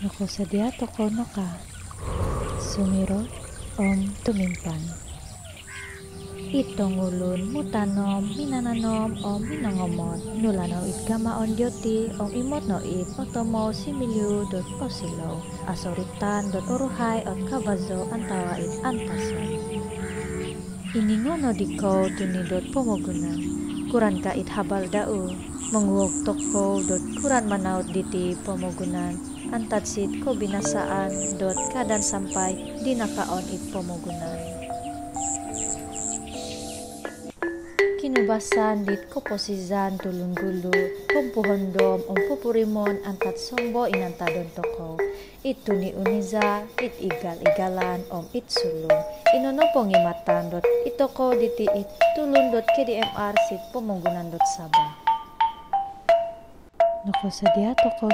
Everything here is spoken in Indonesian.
Noko sadia toko noka. Sumiro Om Tumimpan. Itong ulun mutanom minananom om minangomot. Nulanaw it gama on dioti om imot no it otomo similyu dot posilo asoritan dot uruhay ot kabazo antawa it antasan Iningono diko tuni dot pomogunan kuran ka it habal dau menguok toko dot kuran manaut diti pomogunan antatsit ko binasaan dot kadan sampai di nakaon it pomogunan. Kinubasan dit ko posizan tulung gulu kumpuhondom um pupurimon antat sombo inantadon toko. Itu ni uniza it igal igalan om it sulung. Inono pongimatan dot itoko diti it tulun dot KDMR sit pomonggunan dot sabah na kwa sa diya to ko.